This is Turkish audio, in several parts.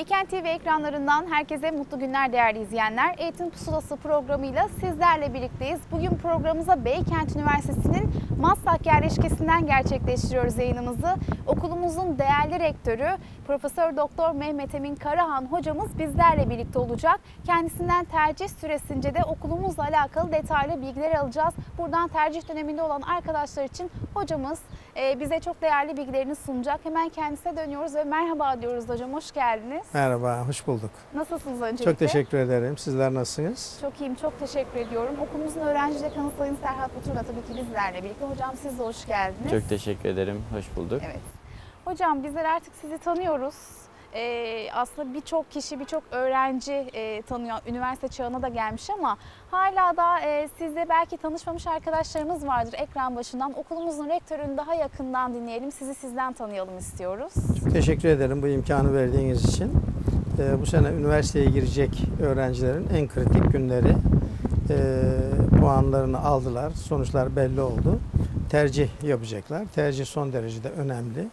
Beykent TV ekranlarından herkese mutlu günler değerli izleyenler. Eğitim Pusulası programıyla sizlerle birlikteyiz. Bugün programımıza Beykent Üniversitesi'nin Maslak yerleşkesinden gerçekleştiriyoruz yayınımızı. Okulumuzun değerli rektörü Profesör Doktor Mehmet Emin Karahan hocamız bizlerle birlikte olacak. Kendisinden tercih süresince de okulumuzla alakalı detaylı bilgiler alacağız. Buradan tercih döneminde olan arkadaşlar için hocamız bize çok değerli bilgilerini sunacak. Hemen kendisine dönüyoruz ve merhaba diyoruz hocam. Hoş geldiniz. Merhaba, hoş bulduk. Nasılsınız öncelikle? Çok teşekkür ederim. Sizler nasılsınız? Çok iyiyim, çok teşekkür ediyorum. Okulumuzun öğrenci dekanı Sayın Serhat Batur'la tabii ki bizlerle birlikte. Hocam siz de hoş geldiniz. Çok teşekkür ederim. Hoş bulduk. Evet. Hocam bizler artık sizi tanıyoruz. Ee, aslında birçok kişi, birçok öğrenci e, tanıyor. Üniversite çağına da gelmiş ama hala da e, sizle belki tanışmamış arkadaşlarımız vardır ekran başından. Okulumuzun rektörünü daha yakından dinleyelim. Sizi sizden tanıyalım istiyoruz. Çok teşekkür ederim bu imkanı verdiğiniz için. Ee, bu sene üniversiteye girecek öğrencilerin en kritik günleri Ee, puanlarını aldılar. Sonuçlar belli oldu. Tercih yapacaklar. Tercih son derecede önemli.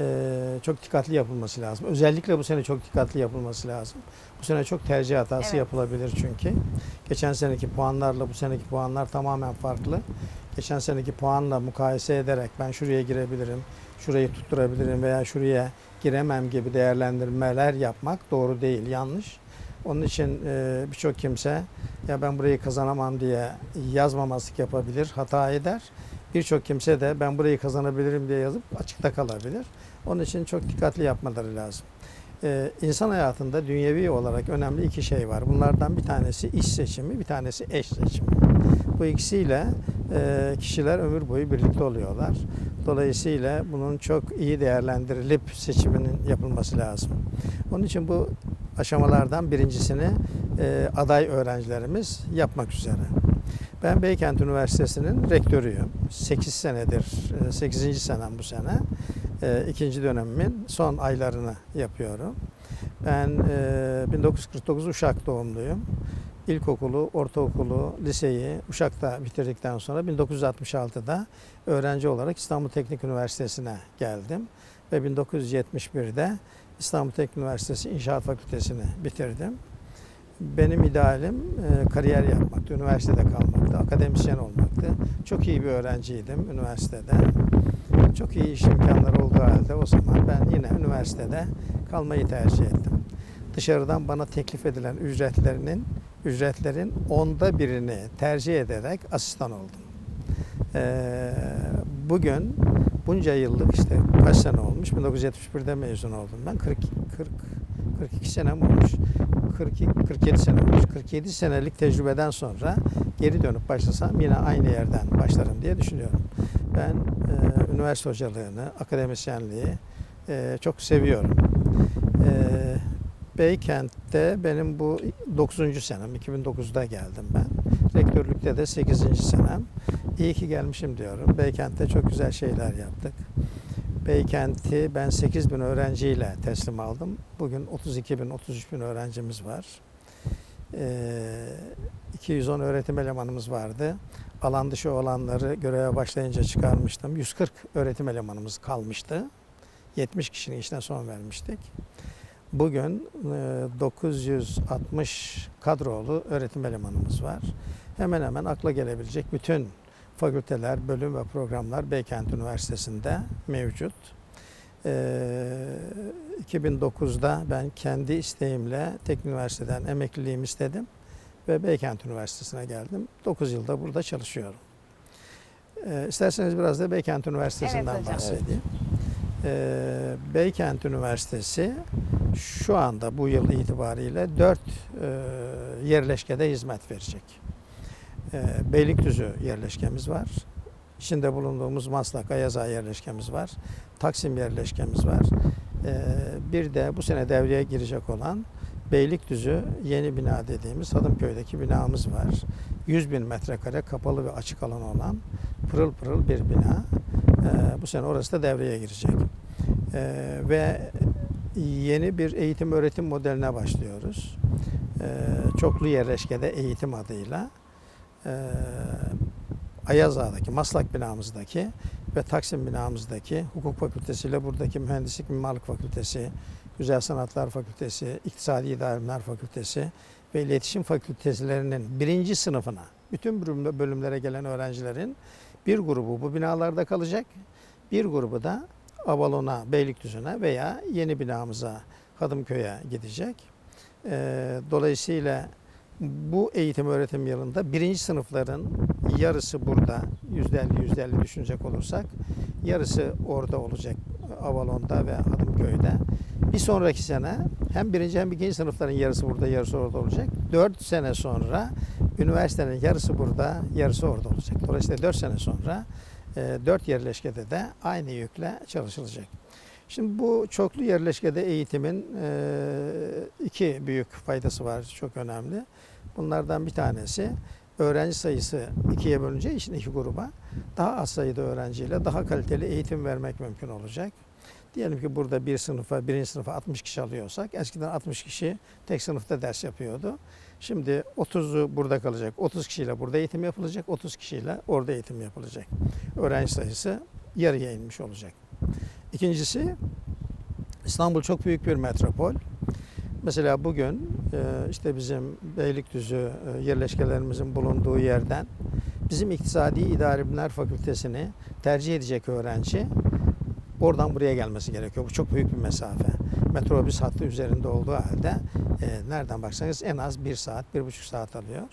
Ee, çok dikkatli yapılması lazım. Özellikle bu sene çok dikkatli yapılması lazım. Bu sene çok tercih hatası Evet. yapılabilir çünkü. Geçen seneki puanlarla bu seneki puanlar tamamen farklı. Geçen seneki puanla mukayese ederek ben şuraya girebilirim, şurayı tutturabilirim veya şuraya giremem gibi değerlendirmeler yapmak doğru değil, yanlış. Onun için e, birçok kimse ya ben burayı kazanamam diye yazmaması yapabilir, hata eder. Birçok kimse de ben burayı kazanabilirim diye yazıp açıkta kalabilir. Onun için çok dikkatli yapmaları lazım. Ee, insan hayatında dünyevi olarak önemli iki şey var. Bunlardan bir tanesi iş seçimi, bir tanesi eş seçimi. Bu ikisiyle e, kişiler ömür boyu birlikte oluyorlar. Dolayısıyla bunun çok iyi değerlendirilip seçiminin yapılması lazım. Onun için bu aşamalardan birincisini e, aday öğrencilerimiz yapmak üzere. Ben Beykent Üniversitesi'nin rektörüyüm. 8 senedir, 8. senem bu sene. E, ikinci dönemimin son aylarını yapıyorum. Ben e, 1949 Uşak doğumluyum. İlkokulu, ortaokulu, liseyi Uşak'ta bitirdikten sonra 1966'da öğrenci olarak İstanbul Teknik Üniversitesi'ne geldim. Ve 1971'de İstanbul Teknik Üniversitesi İnşaat Fakültesini bitirdim. Benim idealim e, kariyer yapmaktı, üniversitede kalmaktı, akademisyen olmaktı. Çok iyi bir öğrenciydim üniversitede. Çok iyi iş imkanları olduğu halde o zaman ben yine üniversitede kalmayı tercih ettim. Dışarıdan bana teklif edilen ücretlerinin ücretlerin onda birini tercih ederek asistan oldum. Ee, bugün bunca yıllık işte kaç sene olmuş? 1971'de mezun oldum ben. 40, 40 42 senem olmuş. 42, 47 sene olmuş. 47 senelik tecrübeden sonra geri dönüp başlasam yine aynı yerden başlarım diye düşünüyorum. Ben e, üniversite hocalığını, akademisyenliği e, çok seviyorum. E, Beykent'te benim bu 9. senem, 2009'da geldim ben. Rektörlükte de 8. senem. İyi ki gelmişim diyorum. Beykent'te çok güzel şeyler yaptık. Beykent'i ben 8 bin öğrenciyle teslim aldım. Bugün 32 bin, 33 bin öğrencimiz var. Ee, 210 öğretim elemanımız vardı. Alan dışı olanları göreve başlayınca çıkarmıştım. 140 öğretim elemanımız kalmıştı. 70 kişinin işine son vermiştik. Bugün e, 960 kadrolu öğretim elemanımız var. Hemen hemen akla gelebilecek bütün fakülteler, bölüm ve programlar Beykent Üniversitesi'nde mevcut. Ee, 2009'da ben kendi isteğimle Teknik Üniversiteden emekliliğimi istedim ve Beykent Üniversitesi'ne geldim. 9 yılda burada çalışıyorum. Ee, isterseniz biraz da Beykent Üniversitesi'nden Evet hocam. bahsedeyim. Ee, Beykent Üniversitesi şu anda bu yıl itibariyle 4 e, yerleşkede hizmet verecek. E, Beylikdüzü yerleşkemiz var. İçinde bulunduğumuz Maslak, Ayaza yerleşkemiz var. Taksim yerleşkemiz var. E, bir de bu sene devreye girecek olan Beylikdüzü yeni bina dediğimiz Hadımköy'deki binamız var. 100 bin metrekare kapalı ve açık alan olan pırıl pırıl bir bina. E, bu sene orası da devreye girecek. Ve yeni bir eğitim öğretim modeline başlıyoruz. Çoklu yerleşkede eğitim adıyla e, Ayazağ'daki, Maslak binamızdaki ve Taksim binamızdaki hukuk fakültesi ile buradaki mühendislik mimarlık fakültesi Güzel Sanatlar Fakültesi, İktisadi İdareler Fakültesi ve İletişim Fakültelerinin birinci sınıfına bütün bölüm- bölümlere gelen öğrencilerin bir grubu bu binalarda kalacak. Bir grubu da Avalon'a, Beylikdüzü'ne veya yeni binamıza Hadımköy'e gidecek. Ee, dolayısıyla bu eğitim öğretim yılında birinci sınıfların yarısı burada yüzde elli yüzde elli düşünecek olursak yarısı orada olacak Avalon'da ve Hadımköy'de. Bir sonraki sene hem birinci hem ikinci sınıfların yarısı burada yarısı orada olacak. Dört sene sonra üniversitenin yarısı burada yarısı orada olacak. Dolayısıyla dört sene sonra e, dört yerleşkede de aynı yükle çalışılacak. Şimdi bu çoklu yerleşkede eğitimin e, iki büyük faydası var çok önemli. Bunlardan bir tanesi öğrenci sayısı ikiye bölüneceği için iki gruba daha az sayıda öğrenciyle daha kaliteli eğitim vermek mümkün olacak. Diyelim ki burada bir sınıfa, birinci sınıfa 60 kişi alıyorsak eskiden 60 kişi tek sınıfta ders yapıyordu. Şimdi 30'u burada kalacak. 30 kişiyle burada eğitim yapılacak. 30 kişiyle orada eğitim yapılacak. Öğrenci sayısı yarıya inmiş olacak. İkincisi İstanbul çok büyük bir metropol. Mesela bugün e, işte bizim Beylikdüzü e, yerleşkelerimizin bulunduğu yerden bizim İktisadi İdari Bilimler Fakültesini tercih edecek öğrenci oradan buraya gelmesi gerekiyor. Bu çok büyük bir mesafe. Metrobüs hattı üzerinde olduğu halde e, nereden baksanız en az bir saat, bir buçuk saat alıyor.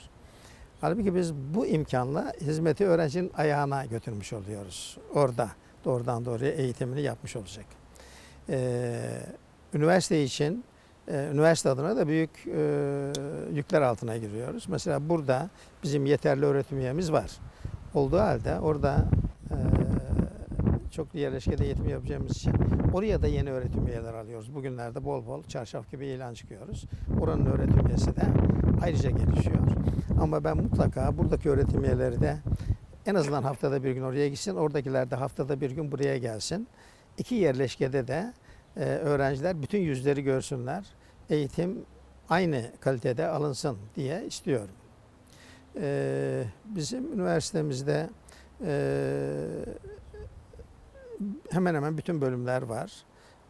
Halbuki biz bu imkanla hizmeti öğrencinin ayağına götürmüş oluyoruz. Orada doğrudan doğruya eğitimini yapmış olacak. Üniversite için, e, üniversite adına da büyük e, yükler altına giriyoruz. Mesela burada bizim yeterli öğretim üyemiz var. Olduğu halde orada e, çok yerleşkede eğitim yapacağımız için oraya da yeni öğretim üyeler alıyoruz. Bugünlerde bol bol çarşaf gibi ilan çıkıyoruz. Oranın öğretim üyesi de ayrıca gelişiyor. Ama ben mutlaka buradaki öğretim üyeleri de en azından haftada bir gün oraya gitsin. Oradakiler de haftada bir gün buraya gelsin. İki yerleşkede de e, öğrenciler bütün yüzleri görsünler. Eğitim aynı kalitede alınsın diye istiyorum. E, bizim üniversitemizde e, hemen hemen bütün bölümler var.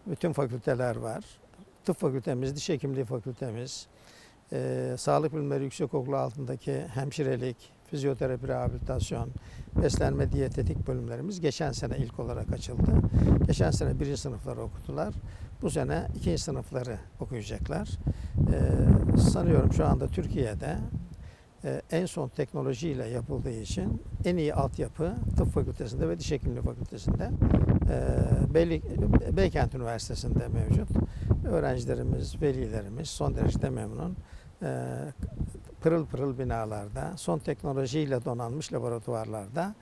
Bütün fakülteler var. Tıp fakültemiz, diş hekimliği fakültemiz, e, sağlık bilimleri yüksekokulu altındaki hemşirelik, fizyoterapi, rehabilitasyon, beslenme, diyetetik bölümlerimiz geçen sene ilk olarak açıldı. Geçen sene birinci sınıfları okudular. Bu sene ikinci sınıfları okuyacaklar. Ee, sanıyorum şu anda Türkiye'de e, en son teknolojiyle yapıldığı için en iyi altyapı tıp fakültesinde ve diş hekimliği fakültesinde e, Beylik, Beykent Üniversitesi'nde mevcut. Öğrencilerimiz, velilerimiz son derece memnun. E, pırıl pırıl binalarda, son teknolojiyle donanmış laboratuvarlarda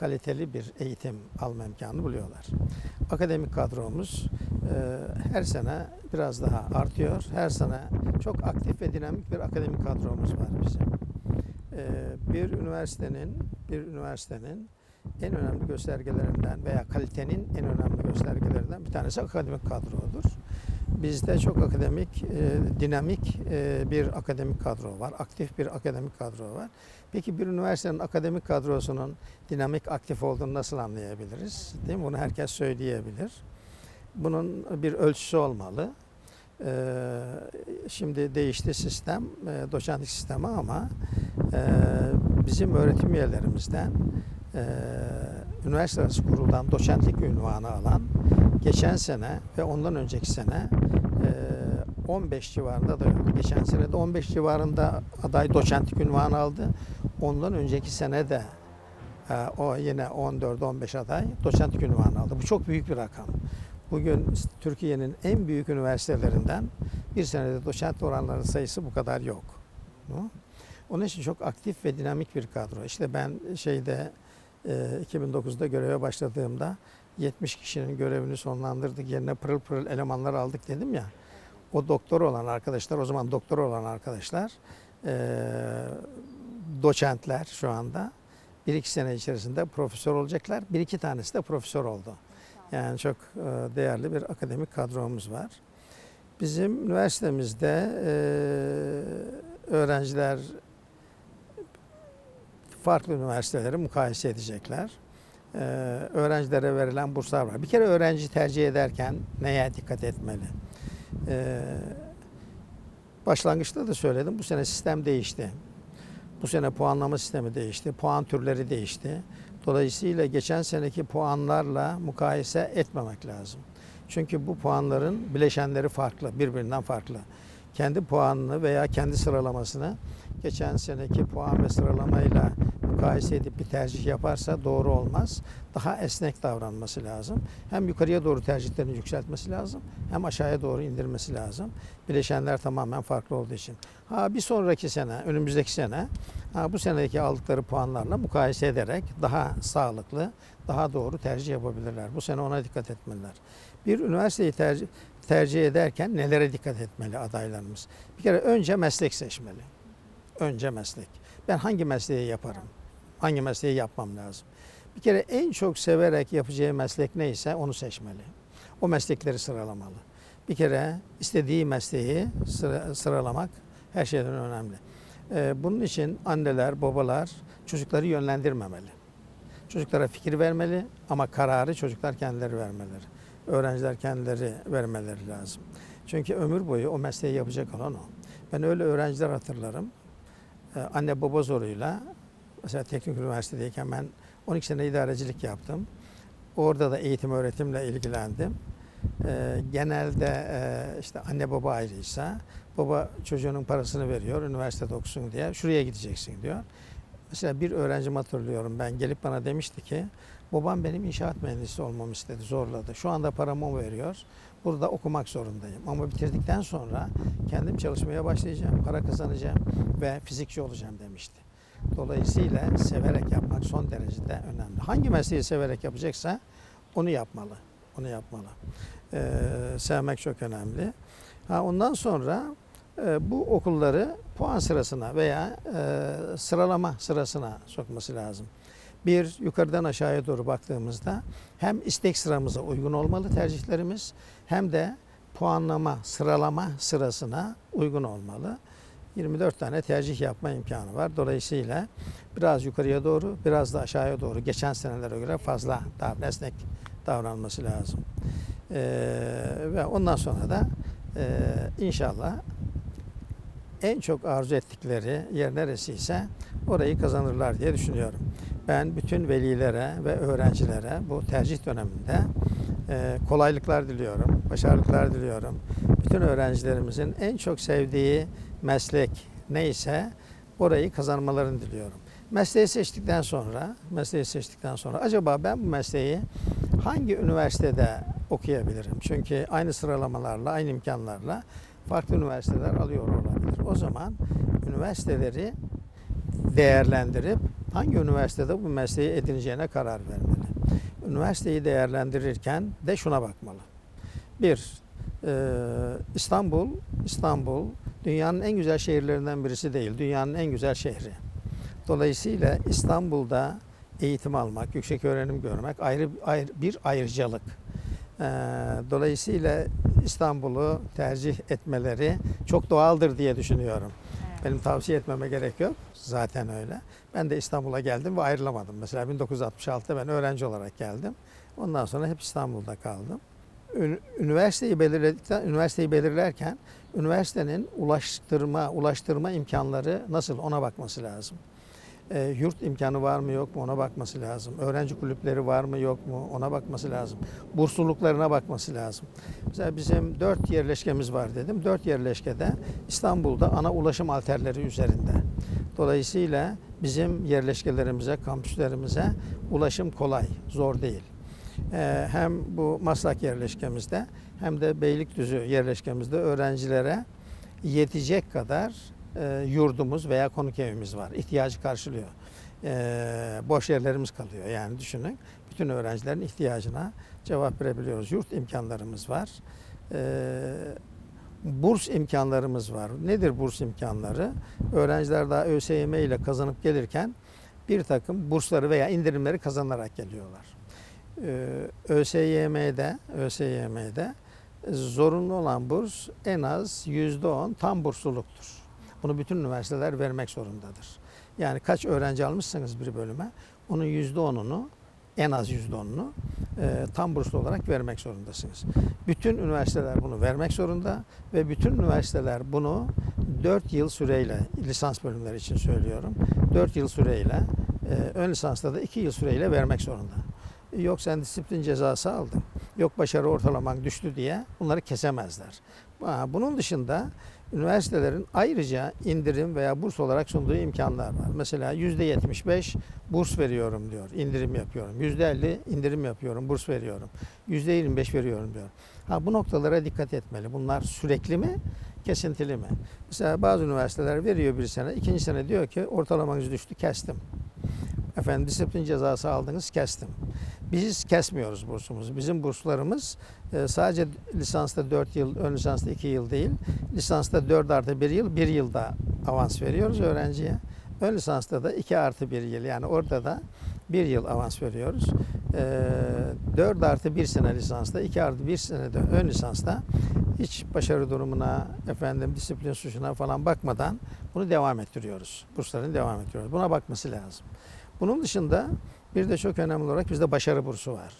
kaliteli bir eğitim alma imkanı buluyorlar. Akademik kadromuz e, her sene biraz daha artıyor. Her sene çok aktif ve dinamik bir akademik kadromuz var bizim. E, bir üniversitenin bir üniversitenin en önemli göstergelerinden veya kalitenin en önemli göstergelerinden bir tanesi akademik kadrodur. Bizde çok akademik, e, dinamik e, bir akademik kadro var. Aktif bir akademik kadro var. Peki bir üniversitenin akademik kadrosunun dinamik, aktif olduğunu nasıl anlayabiliriz? Değil mi? Bunu herkes söyleyebilir. Bunun bir ölçüsü olmalı. Ee, şimdi değişti sistem, e, doçentlik sistemi ama e, bizim öğretim üyelerimizden e, üniversite arası kuruldan doçentlik ünvanı alan geçen sene ve ondan önceki sene e, 15 civarında da oldu. Geçen sene de 15 civarında aday doçentlik ünvanı aldı. Ondan önceki sene de o yine 14-15 aday doçentlik ünvanı aldı. Bu çok büyük bir rakam. Bugün Türkiye'nin en büyük üniversitelerinden bir senede doçent oranları sayısı bu kadar yok. Onun için çok aktif ve dinamik bir kadro. İşte ben şeyde e, 2009'da göreve başladığımda 70 kişinin görevini sonlandırdık. Yerine pırıl pırıl elemanlar aldık dedim ya. O doktor olan arkadaşlar, o zaman doktor olan arkadaşlar, e, doçentler şu anda. Bir iki sene içerisinde profesör olacaklar. Bir iki tanesi de profesör oldu. Yani çok e, değerli bir akademik kadromuz var. Bizim üniversitemizde e, öğrenciler farklı üniversiteleri mukayese edecekler. Ee, öğrencilere verilen burslar var. Bir kere öğrenci tercih ederken neye dikkat etmeli? Ee, başlangıçta da söyledim. Bu sene sistem değişti. Bu sene puanlama sistemi değişti. Puan türleri değişti. Dolayısıyla geçen seneki puanlarla mukayese etmemek lazım. Çünkü bu puanların bileşenleri farklı, birbirinden farklı. Kendi puanını veya kendi sıralamasını geçen seneki puan ve sıralamayla mukayese edip bir tercih yaparsa doğru olmaz. Daha esnek davranması lazım. Hem yukarıya doğru tercihlerini yükseltmesi lazım hem aşağıya doğru indirmesi lazım. Bileşenler tamamen farklı olduğu için. Ha bir sonraki sene, önümüzdeki sene ha, bu seneki aldıkları puanlarla mukayese ederek daha sağlıklı, daha doğru tercih yapabilirler. Bu sene ona dikkat etmeliler. Bir üniversiteyi tercih, tercih ederken nelere dikkat etmeli adaylarımız? Bir kere önce meslek seçmeli. Önce meslek. Ben hangi mesleği yaparım? Hangi mesleği yapmam lazım? Bir kere en çok severek yapacağı meslek neyse onu seçmeli. O meslekleri sıralamalı. Bir kere istediği mesleği sıra- sıralamak her şeyden önemli. Ee, bunun için anneler, babalar çocukları yönlendirmemeli. Çocuklara fikir vermeli ama kararı çocuklar kendileri vermeleri. Öğrenciler kendileri vermeleri lazım. Çünkü ömür boyu o mesleği yapacak olan o. Ben öyle öğrenciler hatırlarım. Ee, anne baba zoruyla mesela teknik üniversitedeyken ben 12 sene idarecilik yaptım. Orada da eğitim öğretimle ilgilendim. Ee, genelde e, işte anne baba ayrıysa baba çocuğunun parasını veriyor üniversitede okusun diye. Şuraya gideceksin diyor. Mesela bir öğrencim hatırlıyorum ben gelip bana demişti ki babam benim inşaat mühendisi olmamı istedi zorladı. Şu anda paramı veriyor. Burada okumak zorundayım. Ama bitirdikten sonra kendim çalışmaya başlayacağım, para kazanacağım ve fizikçi olacağım demişti. Dolayısıyla severek yapmak son derecede önemli. Hangi mesleği severek yapacaksa onu yapmalı. Onu yapmalı. Ee, sevmek çok önemli. Ha, ondan sonra e, bu okulları puan sırasına veya e, sıralama sırasına sokması lazım. Bir, yukarıdan aşağıya doğru baktığımızda hem istek sıramıza uygun olmalı tercihlerimiz hem de puanlama, sıralama sırasına uygun olmalı. 24 tane tercih yapma imkanı var. Dolayısıyla biraz yukarıya doğru, biraz da aşağıya doğru geçen senelere göre fazla daha esnek davranması lazım. Ee, ve ondan sonra da e, inşallah en çok arzu ettikleri yer neresiyse orayı kazanırlar diye düşünüyorum. Ben bütün velilere ve öğrencilere bu tercih döneminde e, kolaylıklar diliyorum, başarılıklar diliyorum. Bütün öğrencilerimizin en çok sevdiği meslek neyse orayı kazanmalarını diliyorum. Mesleği seçtikten sonra, mesleği seçtikten sonra acaba ben bu mesleği hangi üniversitede okuyabilirim? Çünkü aynı sıralamalarla, aynı imkanlarla farklı üniversiteler alıyor olabilir. O zaman üniversiteleri değerlendirip hangi üniversitede bu mesleği edineceğine karar vermeli. Üniversiteyi değerlendirirken de şuna bakmalı. Bir, İstanbul, İstanbul dünyanın en güzel şehirlerinden birisi değil, dünyanın en güzel şehri. Dolayısıyla İstanbul'da eğitim almak, yüksek öğrenim görmek ayrı, ayrı bir ayrıcalık. Ee, Dolayısıyla İstanbul'u tercih etmeleri çok doğaldır diye düşünüyorum. Benim tavsiye etmeme gerek yok. Zaten öyle. Ben de İstanbul'a geldim ve ayrılamadım. Mesela 1966'da ben öğrenci olarak geldim. Ondan sonra hep İstanbul'da kaldım. Ün- Üniversiteyi belirledikten, üniversiteyi belirlerken üniversitenin ulaştırma, ulaştırma imkanları nasıl ona bakması lazım. E, yurt imkanı var mı yok mu ona bakması lazım. Öğrenci kulüpleri var mı yok mu ona bakması lazım. Bursluluklarına bakması lazım. Mesela bizim dört yerleşkemiz var dedim. Dört yerleşkede İstanbul'da ana ulaşım alterleri üzerinde. Dolayısıyla bizim yerleşkelerimize, kampüslerimize ulaşım kolay, zor değil. Ee, hem bu Maslak yerleşkemizde hem de Beylikdüzü yerleşkemizde öğrencilere yetecek kadar e, yurdumuz veya konuk evimiz var. İhtiyacı karşılıyor. Ee, boş yerlerimiz kalıyor yani düşünün. Bütün öğrencilerin ihtiyacına cevap verebiliyoruz. Yurt imkanlarımız var. Ee, burs imkanlarımız var. Nedir burs imkanları? Öğrenciler daha ÖSYM ile kazanıp gelirken bir takım bursları veya indirimleri kazanarak geliyorlar. Ee, ÖSYM'de ÖSYM'de zorunlu olan burs en az %10 tam bursluluktur. Bunu bütün üniversiteler vermek zorundadır. Yani kaç öğrenci almışsanız bir bölüme onun %10'unu en az %10'unu e, tam burslu olarak vermek zorundasınız. Bütün üniversiteler bunu vermek zorunda ve bütün üniversiteler bunu 4 yıl süreyle, lisans bölümleri için söylüyorum, 4 yıl süreyle, e, ön lisansta da 2 yıl süreyle vermek zorunda. Yok sen disiplin cezası aldın, yok başarı ortalaman düştü diye bunları kesemezler. Bunun dışında üniversitelerin ayrıca indirim veya burs olarak sunduğu imkanlar var. Mesela %75 burs veriyorum diyor, indirim yapıyorum. %50 indirim yapıyorum, burs veriyorum. %25 veriyorum diyor. Ha, bu noktalara dikkat etmeli. Bunlar sürekli mi, kesintili mi? Mesela bazı üniversiteler veriyor bir sene, ikinci sene diyor ki ortalamanız düştü, kestim. Efendim disiplin cezası aldınız, kestim. Biz kesmiyoruz bursumuzu. Bizim burslarımız e, sadece lisansta 4 yıl, ön lisansta 2 yıl değil, lisansta 4 artı 1 yıl, 1 yılda avans veriyoruz öğrenciye. Ön lisansta da 2 artı 1 yıl yani orada da 1 yıl avans veriyoruz. E, 4 artı 1 sene lisansta, 2 artı 1 sene de ön lisansta hiç başarı durumuna, efendim disiplin suçuna falan bakmadan bunu devam ettiriyoruz. Burslarını devam ettiriyoruz. Buna bakması lazım. Bunun dışında bir de çok önemli olarak bizde başarı bursu var.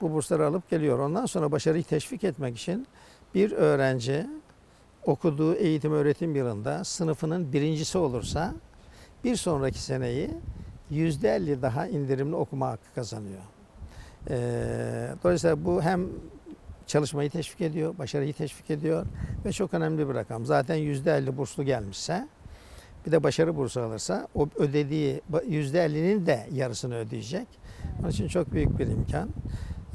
Bu bursları alıp geliyor. Ondan sonra başarıyı teşvik etmek için bir öğrenci okuduğu eğitim öğretim yılında sınıfının birincisi olursa bir sonraki seneyi yüzde elli daha indirimli okuma hakkı kazanıyor. Ee, dolayısıyla bu hem çalışmayı teşvik ediyor, başarıyı teşvik ediyor ve çok önemli bir rakam. Zaten yüzde elli burslu gelmişse bir de başarı bursu alırsa o ödediği yüzde ellinin de yarısını ödeyecek. Onun için çok büyük bir imkan.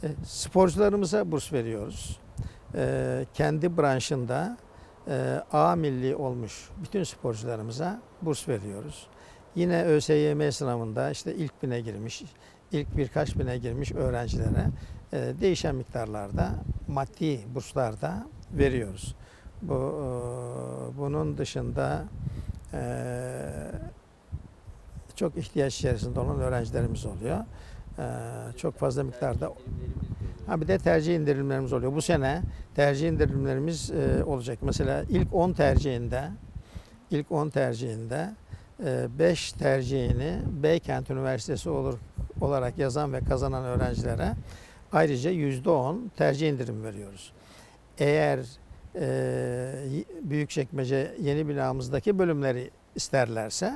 E, sporcularımıza burs veriyoruz. E, kendi branşında e, A milli olmuş bütün sporcularımıza burs veriyoruz. Yine ÖSYM sınavında işte ilk bine girmiş, ilk birkaç bine girmiş öğrencilere değişen miktarlarda maddi burslar da veriyoruz. Bu bunun dışında çok ihtiyaç içerisinde olan öğrencilerimiz oluyor. Ee, çok fazla miktarda. Ha bir de tercih indirimlerimiz oluyor. Bu sene tercih indirimlerimiz e, olacak. Mesela ilk 10 tercihinde ilk 10 tercihinde 5 tercihini Beykent Üniversitesi olur olarak yazan ve kazanan öğrencilere ayrıca %10 tercih indirim veriyoruz. Eğer e, Büyükçekmece yeni binamızdaki bölümleri isterlerse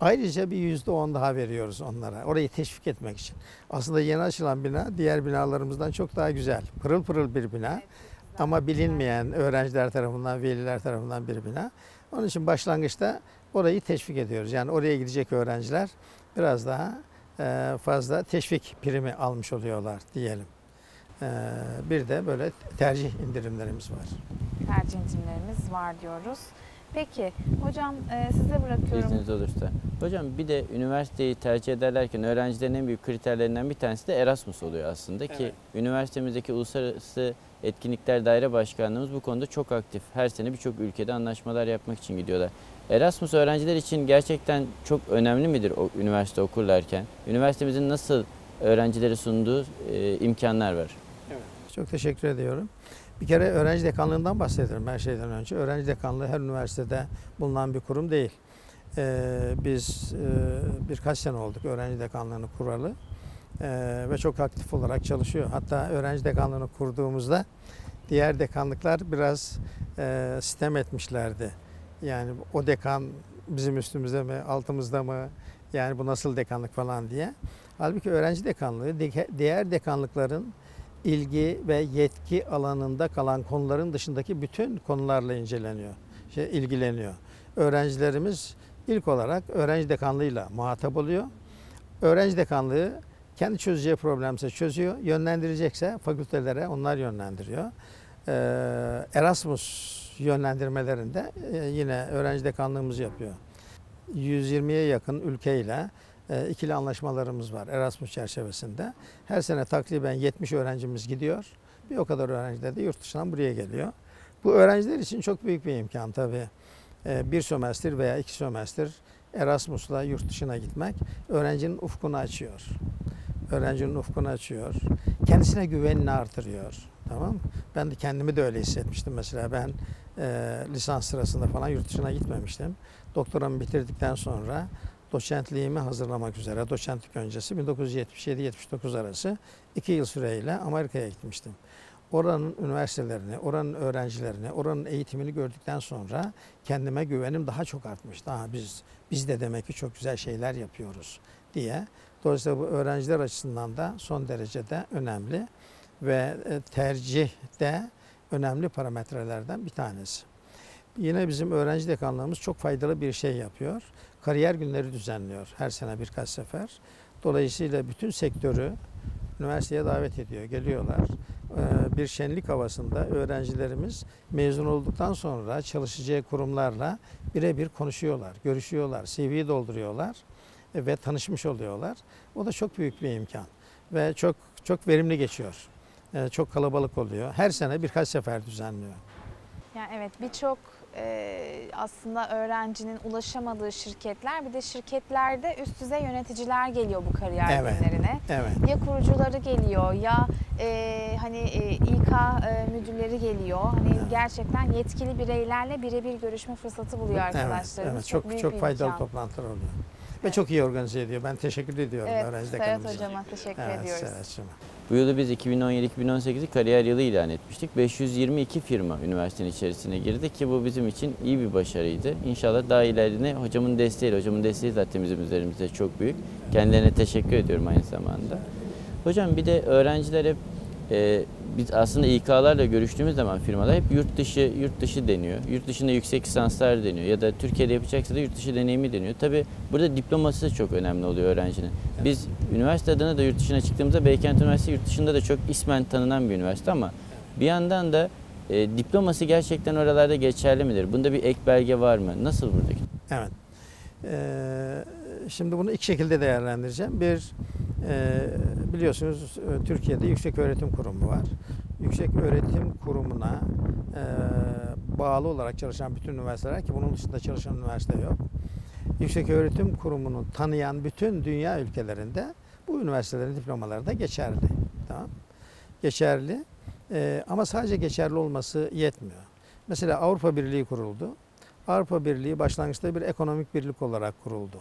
ayrıca bir yüzde on daha veriyoruz onlara. Orayı teşvik etmek için. Aslında yeni açılan bina diğer binalarımızdan çok daha güzel. Pırıl pırıl bir bina. Ama bilinmeyen öğrenciler tarafından, veliler tarafından bir bina. Onun için başlangıçta orayı teşvik ediyoruz. Yani oraya gidecek öğrenciler biraz daha e, fazla teşvik primi almış oluyorlar diyelim. E, bir de böyle tercih indirimlerimiz var tercih indirimlerimiz var diyoruz. Peki hocam e, size bırakıyorum. İzniniz olursa. Hocam bir de üniversiteyi tercih ederlerken öğrencilerin en büyük kriterlerinden bir tanesi de Erasmus oluyor aslında ki Evet. üniversitemizdeki uluslararası etkinlikler daire başkanlığımız bu konuda çok aktif. Her sene birçok ülkede anlaşmalar yapmak için gidiyorlar. Erasmus öğrenciler için gerçekten çok önemli midir o üniversite okurlarken? Üniversitemizin nasıl öğrencilere sunduğu e, imkanlar var? Çok teşekkür ediyorum. Bir kere öğrenci dekanlığından bahsedelim her şeyden önce. Öğrenci dekanlığı her üniversitede bulunan bir kurum değil. Ee, biz e, birkaç sene olduk öğrenci dekanlığını kuralı ee, ve çok aktif olarak çalışıyor. Hatta öğrenci dekanlığını kurduğumuzda diğer dekanlıklar biraz e, sitem etmişlerdi. Yani o dekan bizim üstümüzde mi, altımızda mı, yani bu nasıl dekanlık falan diye. Halbuki öğrenci dekanlığı diğer dekanlıkların ilgi ve yetki alanında kalan konuların dışındaki bütün konularla inceleniyor, şey, ilgileniyor. Öğrencilerimiz ilk olarak öğrenci dekanlığıyla muhatap oluyor. Öğrenci dekanlığı kendi çözeceği problemse çözüyor, yönlendirecekse fakültelere onlar yönlendiriyor. Ee, Erasmus yönlendirmelerinde e, yine öğrenci dekanlığımız yapıyor. 120'ye yakın ülkeyle ikili anlaşmalarımız var Erasmus çerçevesinde. Her sene takriben 70 öğrencimiz gidiyor. Bir o kadar öğrenci de yurt dışından buraya geliyor. Bu öğrenciler için çok büyük bir imkan tabii. E, bir sömestr veya iki sömestr Erasmus'la yurt dışına gitmek öğrencinin ufkunu açıyor. Öğrencinin ufkunu açıyor. Kendisine güvenini artırıyor. Tamam Ben de kendimi de öyle hissetmiştim mesela. Ben e, lisans sırasında falan yurt dışına gitmemiştim. Doktoramı bitirdikten sonra doçentliğimi hazırlamak üzere doçentlik öncesi 1977-79 arası iki yıl süreyle Amerika'ya gitmiştim. Oranın üniversitelerini, oranın öğrencilerini, oranın eğitimini gördükten sonra kendime güvenim daha çok artmış. Daha biz biz de demek ki çok güzel şeyler yapıyoruz diye. Dolayısıyla bu öğrenciler açısından da son derecede önemli ve e, tercihte önemli parametrelerden bir tanesi. Yine bizim öğrenci dekanlığımız çok faydalı bir şey yapıyor. Kariyer günleri düzenliyor her sene birkaç sefer. Dolayısıyla bütün sektörü üniversiteye davet ediyor, geliyorlar. Ee, Bir şenlik havasında öğrencilerimiz mezun olduktan sonra çalışacağı kurumlarla birebir konuşuyorlar, görüşüyorlar, CV dolduruyorlar e, ve tanışmış oluyorlar. O da çok büyük bir imkan ve çok çok verimli geçiyor. Ee, Çok kalabalık oluyor. Her sene birkaç sefer düzenliyor. Yani evet birçok e, aslında öğrencinin ulaşamadığı şirketler bir de şirketlerde üst düzey yöneticiler geliyor bu kariyer Evet. günlerine. Evet. Ya kurucuları geliyor ya e, hani e, İK e, müdürleri geliyor. Hani Evet. gerçekten yetkili bireylerle birebir görüşme fırsatı buluyor Evet, arkadaşlarımız. evet. Çok büyük çok bir faydalı imkan. toplantılar oluyor. Ve Evet. çok iyi organize ediyor. Ben teşekkür ediyorum Evet, öğrenci dekanımıza. Hocama teşekkür Evet, ediyoruz. Serhat'cığım. Bu yılı biz 2017-2018'i kariyer yılı ilan etmiştik. 522 firma üniversitenin içerisine girdi ki bu bizim için iyi bir başarıydı. İnşallah daha ileride hocamın desteğiyle, hocamın desteği zaten bizim üzerimizde çok büyük. Kendilerine teşekkür ediyorum aynı zamanda. Hocam bir de öğrenciler hep e, biz aslında İK'larla görüştüğümüz zaman firmalar hep yurt dışı yurt dışı deniyor. Yurt dışında yüksek lisanslar deniyor ya da Türkiye'de yapacaksa da yurt dışı deneyimi deniyor. Tabi burada diploması çok önemli oluyor öğrencinin. Biz üniversite adına da yurt dışına çıktığımızda Beykent Üniversitesi yurt dışında da çok ismen tanınan bir üniversite ama bir yandan da e, diploması gerçekten oralarda geçerli midir? Bunda bir ek belge var mı? Nasıl buradaki? Evet. Ee, şimdi bunu iki şekilde değerlendireceğim. Bir, e, biliyorsunuz e, Türkiye'de Yüksek Öğretim Kurumu var. Yüksek Öğretim Kurumu'na e, bağlı olarak çalışan bütün üniversiteler ki bunun dışında çalışan üniversite yok. Yüksek Öğretim Kurumu'nu tanıyan bütün dünya ülkelerinde bu üniversitelerin diplomaları da geçerli. Tamam. Geçerli. Ee, ama sadece geçerli olması yetmiyor. Mesela Avrupa Birliği kuruldu. Avrupa Birliği başlangıçta bir ekonomik birlik olarak kuruldu.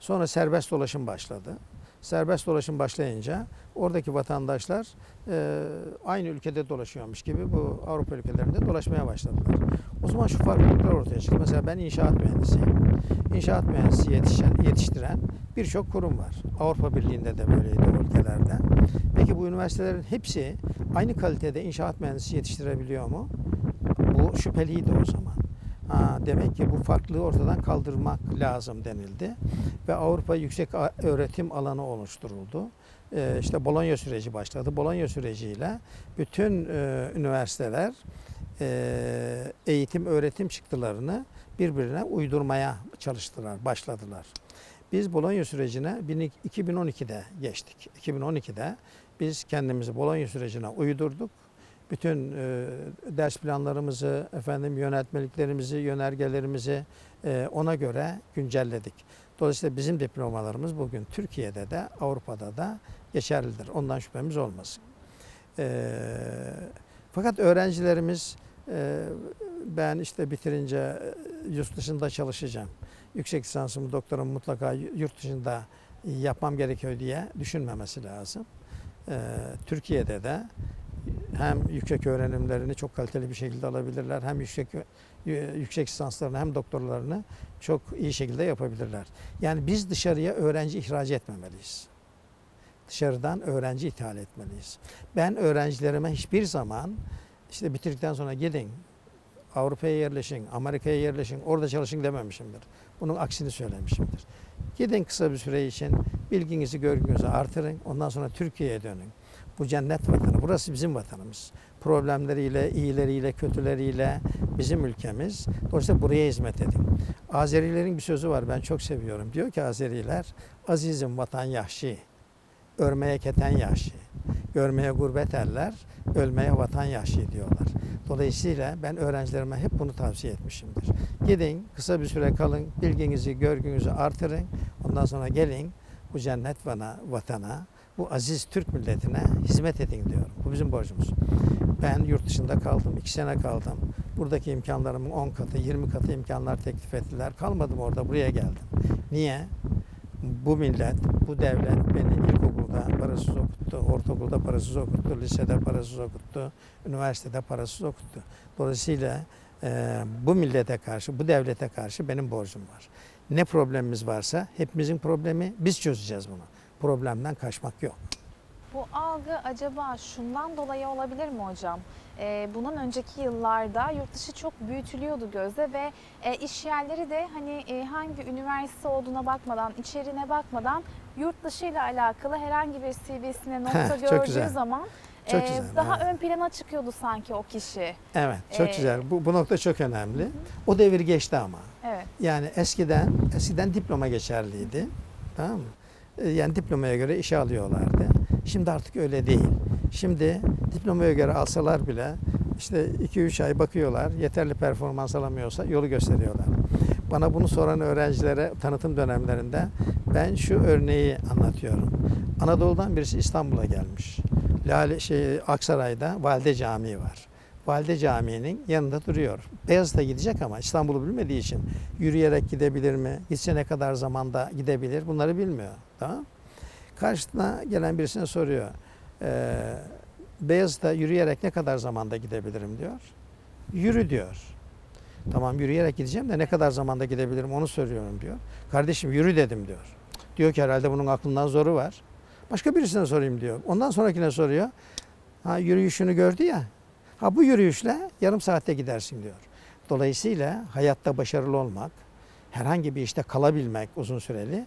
Sonra serbest dolaşım başladı. Serbest dolaşım başlayınca oradaki vatandaşlar e, aynı ülkede dolaşıyormuş gibi bu Avrupa ülkelerinde dolaşmaya başladılar. O zaman şu farklılıklar ortaya çıktı. Mesela ben inşaat mühendisiyim. İnşaat mühendisi yetişen, yetiştiren birçok kurum var. Avrupa Birliği'nde de böyleydi ülkelerde. Peki bu üniversitelerin hepsi aynı kalitede inşaat mühendisi yetiştirebiliyor mu? Bu şüpheliydi o zaman. Ha, demek ki bu farklılığı ortadan kaldırmak lazım denildi ve Avrupa Yüksek Öğretim Alanı oluşturuldu. Ee, işte Bologna süreci başladı. Bologna süreciyle bütün e, üniversiteler e, eğitim öğretim çıktılarını birbirine uydurmaya çalıştılar, başladılar. Biz Bologna sürecine 2012'de geçtik. 2012'de biz kendimizi Bologna sürecine uydurduk bütün e, ders planlarımızı, efendim yönetmeliklerimizi, yönergelerimizi e, ona göre güncelledik. Dolayısıyla bizim diplomalarımız bugün Türkiye'de de Avrupa'da da geçerlidir. Ondan şüphemiz olmasın. E, fakat öğrencilerimiz ben işte bitirince yurt dışında çalışacağım. Yüksek lisansımı, doktoramı mutlaka yurt dışında yapmam gerekiyor diye düşünmemesi lazım. Türkiye'de de hem yüksek öğrenimlerini çok kaliteli bir şekilde alabilirler hem yüksek yüksek lisanslarını hem doktorlarını çok iyi şekilde yapabilirler. Yani biz dışarıya öğrenci ihraç etmemeliyiz. Dışarıdan öğrenci ithal etmeliyiz. Ben öğrencilerime hiçbir zaman işte bitirdikten sonra gidin Avrupa'ya yerleşin, Amerika'ya yerleşin, orada çalışın dememişimdir. Bunun aksini söylemişimdir. Gidin kısa bir süre için bilginizi, görgünüzü artırın. Ondan sonra Türkiye'ye dönün. Bu cennet vatanı. Burası bizim vatanımız. Problemleriyle, iyileriyle, kötüleriyle bizim ülkemiz. Dolayısıyla buraya hizmet edin. Azerilerin bir sözü var ben çok seviyorum. Diyor ki Azeriler, azizim vatan yahşi, örmeye keten yahşi, görmeye gurbet eller, ölmeye vatan yahşi diyorlar. Dolayısıyla ben öğrencilerime hep bunu tavsiye etmişimdir. Gidin, kısa bir süre kalın, bilginizi, görgünüzü artırın. Ondan sonra gelin bu cennet vana, vatana, bu aziz Türk milletine hizmet edin diyorum. Bu bizim borcumuz. Ben yurt dışında kaldım, iki sene kaldım. Buradaki imkanlarımın 10 katı, 20 katı imkanlar teklif ettiler. Kalmadım orada, buraya geldim. Niye? bu millet, bu devlet beni ilkokulda parasız okuttu, ortaokulda parasız okuttu, lisede parasız okuttu, üniversitede parasız okuttu. Dolayısıyla e, bu millete karşı, bu devlete karşı benim borcum var. Ne problemimiz varsa hepimizin problemi, biz çözeceğiz bunu. Problemden kaçmak yok. Bu algı acaba şundan dolayı olabilir mi hocam? Ee, bundan önceki yıllarda yurt dışı çok büyütülüyordu gözde ve e, iş yerleri de hani e, hangi üniversite olduğuna bakmadan, içeriğine bakmadan yurt dışı ile alakalı herhangi bir CV'sine nokta gördüğü güzel. zaman Çok e, güzel, daha evet. ön plana çıkıyordu sanki o kişi. Evet, çok Ee, güzel. Bu, bu nokta çok önemli. O devir geçti ama. Evet. Yani eskiden eskiden diploma geçerliydi. Tamam mı? Ee, Yani diplomaya göre işe alıyorlardı. Şimdi artık öyle değil. Şimdi diplomaya göre alsalar bile işte 2-3 ay bakıyorlar. Yeterli performans alamıyorsa yolu gösteriyorlar. Bana bunu soran öğrencilere tanıtım dönemlerinde ben şu örneği anlatıyorum. Anadolu'dan birisi İstanbul'a gelmiş. Lale şey Aksaray'da Valide Camii var. Valide Camii'nin yanında duruyor. Beyazıt'a gidecek ama İstanbul'u bilmediği için yürüyerek gidebilir mi? Gitse ne kadar zamanda gidebilir? Bunları bilmiyor. Tamam? Karşısına gelen birisine soruyor. Ee, Beyazıt'a yürüyerek ne kadar zamanda gidebilirim diyor. Yürü diyor. Tamam yürüyerek gideceğim de ne kadar zamanda gidebilirim onu soruyorum diyor. Kardeşim yürü dedim diyor. Diyor ki herhalde bunun aklından zoru var. Başka birisine sorayım diyor. Ondan sonrakine soruyor. Ha yürüyüşünü gördü ya. Ha bu yürüyüşle yarım saatte gidersin diyor. Dolayısıyla hayatta başarılı olmak, herhangi bir işte kalabilmek uzun süreli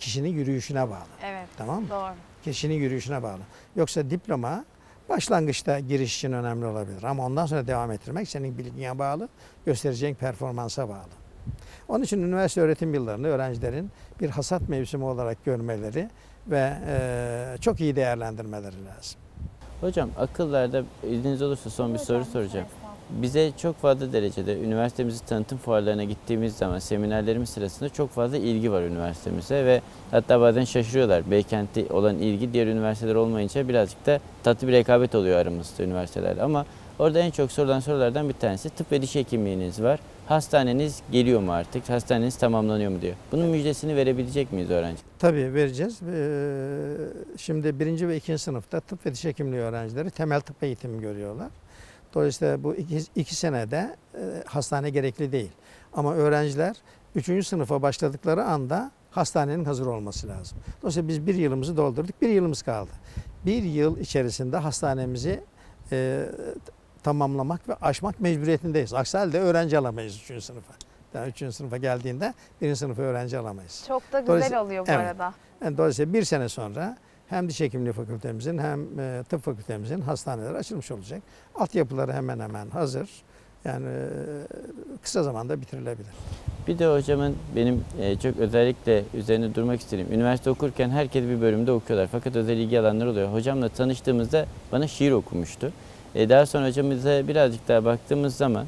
kişinin yürüyüşüne bağlı. Evet. Tamam mı? Doğru. Kişinin yürüyüşüne bağlı. Yoksa diploma başlangıçta giriş için önemli olabilir ama ondan sonra devam ettirmek senin bilgine bağlı, göstereceğin performansa bağlı. Onun için üniversite öğretim yıllarını öğrencilerin bir hasat mevsimi olarak görmeleri ve eee, çok iyi değerlendirmeleri lazım. Hocam akıllarda izniniz olursa son bir soru soracağım. Bize çok fazla derecede üniversitemizin tanıtım fuarlarına gittiğimiz zaman seminerlerimiz sırasında çok fazla ilgi var üniversitemize ve hatta bazen şaşırıyorlar. Beykent'te olan ilgi diğer üniversiteler olmayınca birazcık da tatlı bir rekabet oluyor aramızda üniversitelerle. Ama orada en çok sorulan sorulardan bir tanesi tıp ve diş hekimliğiniz var. Hastaneniz geliyor mu artık? Hastaneniz tamamlanıyor mu diyor. Bunun müjdesini verebilecek miyiz öğrenci? Tabii vereceğiz. Eee, Şimdi birinci ve ikinci sınıfta tıp ve diş hekimliği öğrencileri temel tıp eğitimi görüyorlar. Dolayısıyla bu iki, iki senede e, hastane gerekli değil. Ama öğrenciler üçüncü sınıfa başladıkları anda hastanenin hazır olması lazım. Dolayısıyla biz bir yılımızı doldurduk, bir yılımız kaldı. Bir yıl içerisinde hastanemizi e, tamamlamak ve aşmak mecburiyetindeyiz. Aksi halde öğrenci alamayız üçüncü sınıfa. Yani üçüncü sınıfa geldiğinde birinci sınıfa öğrenci alamayız. Çok da güzel oluyor bu Evet. arada. Yani dolayısıyla bir sene sonra hem diş hekimliği fakültemizin hem e, tıp fakültemizin hastaneleri açılmış olacak. Altyapıları hemen hemen hazır. Yani e, kısa zamanda bitirilebilir. Bir de hocamın benim e, çok özellikle üzerine durmak istediğim, üniversite okurken herkes bir bölümde okuyorlar fakat özel ilgi alanları oluyor. Hocamla tanıştığımızda bana şiir okumuştu. Daha sonra hocamıza birazcık daha baktığımız zaman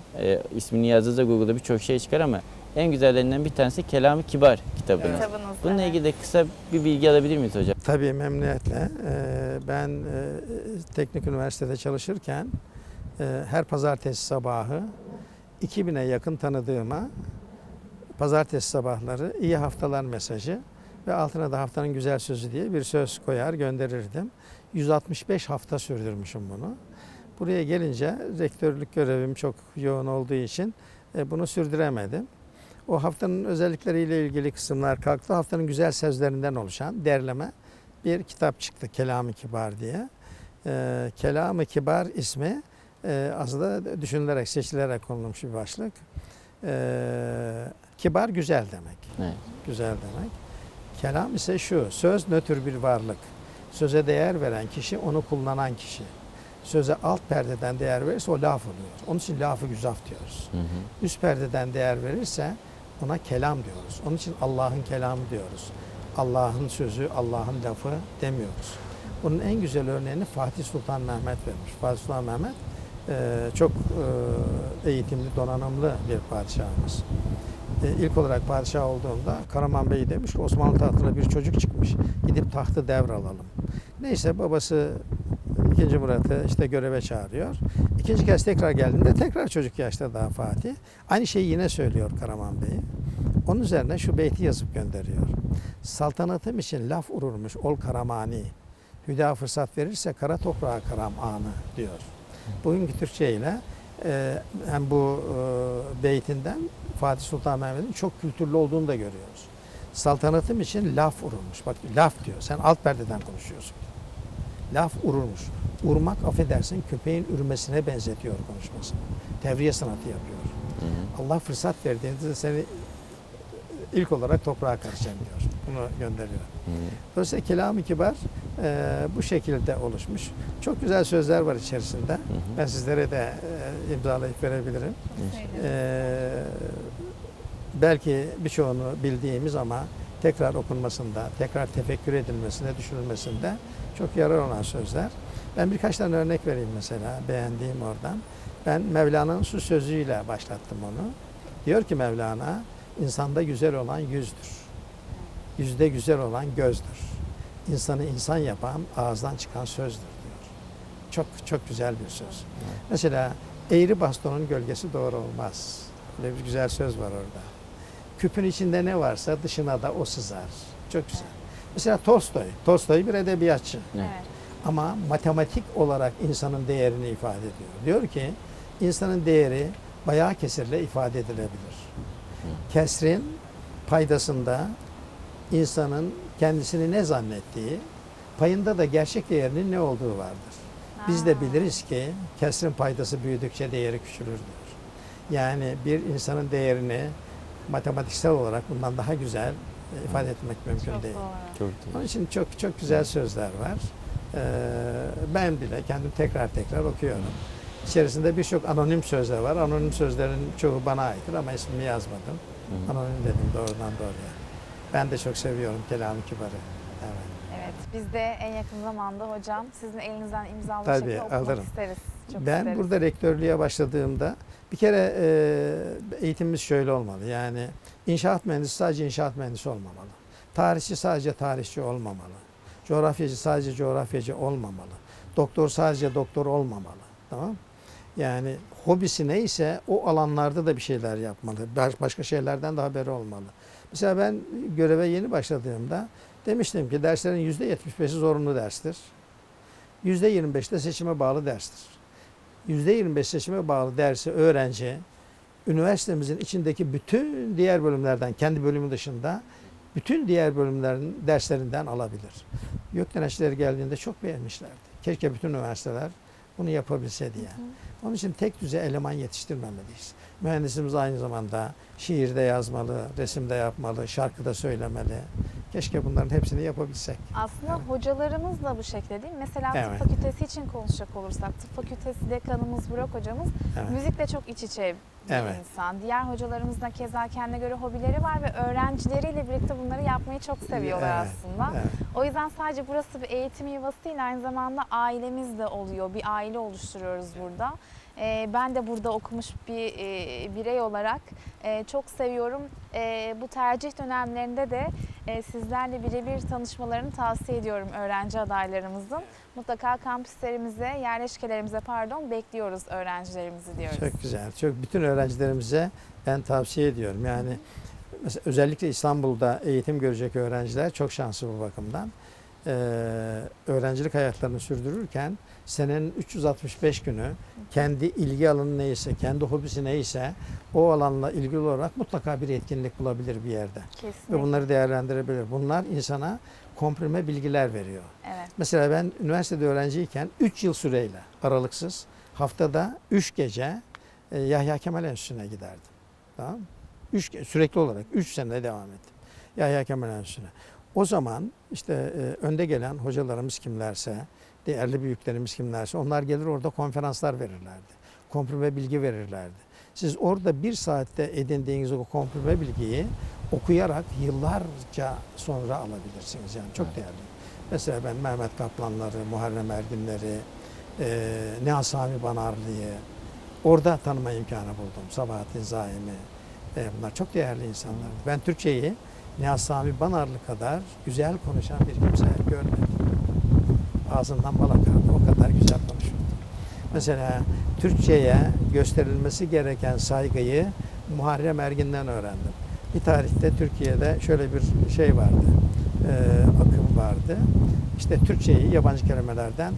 ismini yazdığınızda Google'da birçok şey çıkar ama en güzellerinden bir tanesi Kelam-ı Kibar kitabınız. Kitabınız. Bununla evet. ilgili de kısa bir bilgi alabilir miyiz hocam? Tabii memnuniyetle. E, ben e, teknik üniversitede çalışırken e, her pazartesi sabahı 2000'e yakın tanıdığıma pazartesi sabahları iyi haftalar mesajı ve altına da haftanın güzel sözü diye bir söz koyar gönderirdim. 165 hafta sürdürmüşüm bunu. Buraya gelince rektörlük görevim çok yoğun olduğu için e, bunu sürdüremedim. O haftanın özellikleriyle ilgili kısımlar kalktı. Haftanın güzel sözlerinden oluşan derleme bir kitap çıktı Kelam-ı Kibar diye. E, Kelam-ı Kibar ismi e, aslında düşünülerek, seçilerek konulmuş bir başlık. E, kibar güzel demek. Evet. Güzel demek. Kelam ise şu, söz nötr bir varlık. Söze değer veren kişi, onu kullanan kişi. Söze alt perdeden değer verirse o laf oluyor. Onun için lafı güzaf diyoruz. Hı hı. Üst perdeden değer verirse ona kelam diyoruz. Onun için Allah'ın kelamı diyoruz. Allah'ın sözü, Allah'ın lafı demiyoruz. Bunun en güzel örneğini Fatih Sultan Mehmet vermiş. Fatih Sultan Mehmet e, çok e, eğitimli, donanımlı bir padişahımız. E, ilk olarak padişah olduğunda Karaman Bey demiş ki Osmanlı tahtına bir çocuk çıkmış. Gidip tahtı devralalım. Neyse babası 2. Murat'ı işte göreve çağırıyor. İkinci kez tekrar geldiğinde tekrar çocuk yaşta daha Fatih. Aynı şeyi yine söylüyor Karaman Bey. Onun üzerine şu beyti yazıp gönderiyor. Saltanatım için laf ururmuş ol karamani. Hüda fırsat verirse kara toprağa karam anı diyor. Bugünkü Türkçe ile e, hem bu e, beytinden Fatih Sultan Mehmet'in çok kültürlü olduğunu da görüyoruz. Saltanatım için laf urulmuş. Bak laf diyor. Sen alt perdeden konuşuyorsun. Laf urulmuş. Urmak affedersin köpeğin ürmesine benzetiyor konuşmasını. Tevriye sanatı yapıyor. Hı hı. Allah fırsat verdiğinde seni ilk olarak toprağa karışacağım diyor. Bunu gönderiyor. Hı hı. Dolayısıyla kelam-ı kibar e, bu şekilde oluşmuş. Çok güzel sözler var içerisinde. Hı hı. Ben sizlere de e, imzalayıp verebilirim. E, belki birçoğunu bildiğimiz ama tekrar okunmasında, tekrar tefekkür edilmesinde, düşünülmesinde çok yarar olan sözler. Ben birkaç tane örnek vereyim mesela beğendiğim oradan. Ben Mevlana'nın şu sözüyle başlattım onu. Diyor ki Mevlana, insanda güzel olan yüzdür. Yüzde güzel olan gözdür. İnsanı insan yapan ağızdan çıkan sözdür diyor. Çok çok güzel bir söz. Mesela eğri bastonun gölgesi doğru olmaz. Böyle bir güzel söz var orada. Küpün içinde ne varsa dışına da o sızar. Çok güzel. Mesela Tolstoy. Tolstoy bir edebiyatçı. Evet. Ama matematik olarak insanın değerini ifade ediyor. Diyor ki insanın değeri bayağı kesirle ifade edilebilir. Kesrin paydasında insanın kendisini ne zannettiği, payında da gerçek değerinin ne olduğu vardır. Biz de biliriz ki kesrin paydası büyüdükçe değeri küçülür diyor. Yani bir insanın değerini matematiksel olarak bundan daha güzel e, ifade etmek mümkün Çok değil. doğru. Onun için çok çok güzel sözler var. Ee, ben bile kendim tekrar tekrar okuyorum. İçerisinde birçok anonim sözler var. Anonim sözlerin çoğu bana aittir ama ismini yazmadım. Hı. Anonim dedim doğrudan doğruya. Ben de çok seviyorum kelam-ı kibarı. Evet. Evet, biz de en yakın zamanda hocam sizin elinizden imzalı bir Tabii, şekilde okumak alırım. isteriz. Çok ben isteriz. burada rektörlüğe başladığımda bir kere e, eğitimimiz şöyle olmalı. Yani inşaat mühendisi sadece inşaat mühendisi olmamalı. Tarihçi sadece tarihçi olmamalı. Coğrafyacı sadece coğrafyacı olmamalı. Doktor sadece doktor olmamalı. Tamam? Yani hobisi neyse o alanlarda da bir şeyler yapmalı. Baş- Başka şeylerden de haberi olmalı. Mesela ben göreve yeni başladığımda demiştim ki derslerin %75'i zorunlu derstir. %25 de seçime bağlı derstir. %25 seçime bağlı dersi öğrenci üniversitemizin içindeki bütün diğer bölümlerden, kendi bölümü dışında bütün diğer bölümlerin derslerinden alabilir. Gökdelençleri geldiğinde çok beğenmişlerdi. Keşke bütün üniversiteler bunu yapabilse diye. Onun için tek düze eleman yetiştirmemeliyiz. Mühendisimiz aynı zamanda şiirde yazmalı, resimde yapmalı, şarkıda söylemeli. Keşke bunların hepsini yapabilsek. Aslında hocalarımız da bu şekilde değil mi? Mesela Evet. tıp fakültesi için konuşacak olursak, tıp fakültesi dekanımız Burak hocamız Evet. müzikle çok iç içe bir Evet. insan. Diğer hocalarımızın da keza kendine göre hobileri var ve öğrencileriyle birlikte bunları yapmayı çok seviyorlar Evet, aslında. Evet. O yüzden sadece burası bir eğitim yuvası değil aynı zamanda ailemiz de oluyor. Bir aile oluşturuyoruz burada. Ee, ben de burada okumuş bir e, birey olarak e, çok seviyorum. E, bu tercih dönemlerinde de e, sizlerle birebir tanışmalarını tavsiye ediyorum öğrenci adaylarımızın. Mutlaka kampüslerimize, yerleşkelerimize pardon bekliyoruz öğrencilerimizi diyoruz. Çok güzel. Çok bütün öğrencilerimize ben tavsiye ediyorum. Yani mesela özellikle İstanbul'da eğitim görecek öğrenciler çok şanslı bu bakımdan. Ee, öğrencilik hayatlarını sürdürürken senenin 365 günü kendi ilgi alanı neyse, kendi hobisi neyse o alanla ilgili olarak mutlaka bir etkinlik bulabilir bir yerde. Kesinlikle. Ve bunları değerlendirebilir. Bunlar insana komprime bilgiler veriyor. Evet. Mesela ben üniversitede öğrenciyken 3 yıl süreyle aralıksız haftada 3 gece e, Yahya Kemal Enstitüsü'ne giderdim. Tamam? Üç, sürekli olarak 3 sene devam ettim. Yahya Kemal Enstitüsü'ne. O zaman işte e, önde gelen hocalarımız kimlerse, değerli büyüklerimiz kimlerse onlar gelir orada konferanslar verirlerdi. Komprime bilgi verirlerdi. Siz orada bir saatte edindiğiniz o komprime bilgiyi okuyarak yıllarca sonra alabilirsiniz. Yani çok değerli. Mesela ben Mehmet Kaplanları, Muharrem Erginleri, e, Nihat Sami Banarlı'yı orada tanıma imkanı buldum. Sabahattin Zaim'i. E, bunlar çok değerli insanlar. Ben Türkçeyi Nihat Sami Banarlı kadar güzel konuşan bir kimse görmedim. Ağzından bal akardı. O kadar güzel konuşurdu. Mesela Türkçe'ye gösterilmesi gereken saygıyı Muharrem Ergin'den öğrendim. Bir tarihte Türkiye'de şöyle bir şey vardı, e, akım vardı. İşte Türkçeyi yabancı kelimelerden